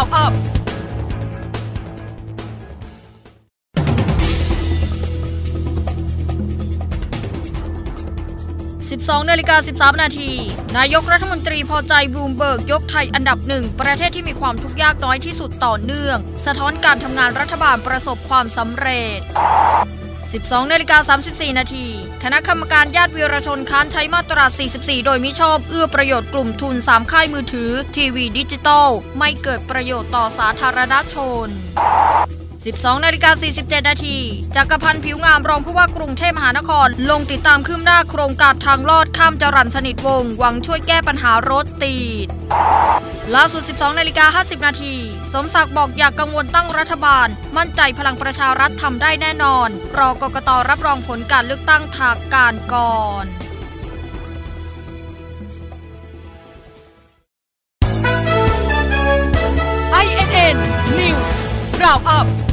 Round Up 12นาฬิกา13 นาที นายกรัฐมนตรีพอใจบลูมเบิร์ก ยกไทยอันดับหนึ่ง ประเทศที่มีความทุกข์ยากน้อยที่สุดต่อเนื่อง สะท้อนการทำงานรัฐบาลประสบความสำเร็จ 12นาฬิกา34 นาที คณะกรรมการญาติวีรชนค้านใช้มาตรา 44 โดยมิชอบ เอื้อประโยชน์กลุ่มทุน 3 ค่ายมือถือ ทีวีดิจิตอลไม่เกิดประโยชน์ต่อสาธารณชน12นาฬิกา47 นาทีจักรพันธ์ผิวงามรองผู้ว่ากรุงเทพมหานคร ลงติดตามคืบหน้าโครงการทางลอดข้ามจรันสนิทวงหวังช่วยแก้ปัญหารถติด ล่าสุด 12 นาฬิกา 50 นาที สมศักดิ์บอกอยากกังวลตั้งรัฐบาล มั่นใจพลังประชารัฐทำได้แน่นอน รอกกตรับรองผลการเลือกตั้งทางการก่อน INN News Round Up